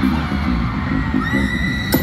フフフフ。